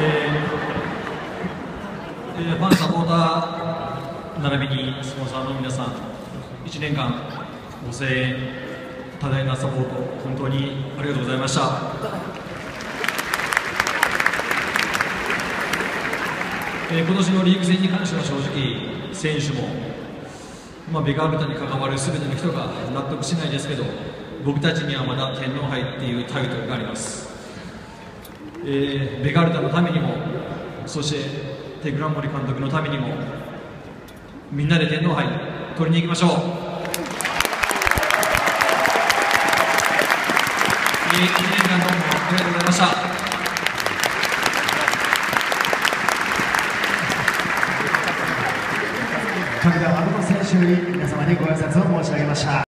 えーファン、サポーター、並びにスポンサーの皆さん、1年間ご声援、多大なサポート、本当にありがとうございました。えー今年のリーグ戦に関しては正直、選手も、まあ、ベガルタに関わるすべての人が納得しないですけど、僕たちにはまだ天皇杯っていうタイトルがあります。えーベガルタのためにも、そしてテグランモリ監督のためにも、みんなで天皇杯取りに行きましょう。えー、1年間どうもありがとうございました。各団アドバ選手より皆様にご挨拶を申し上げました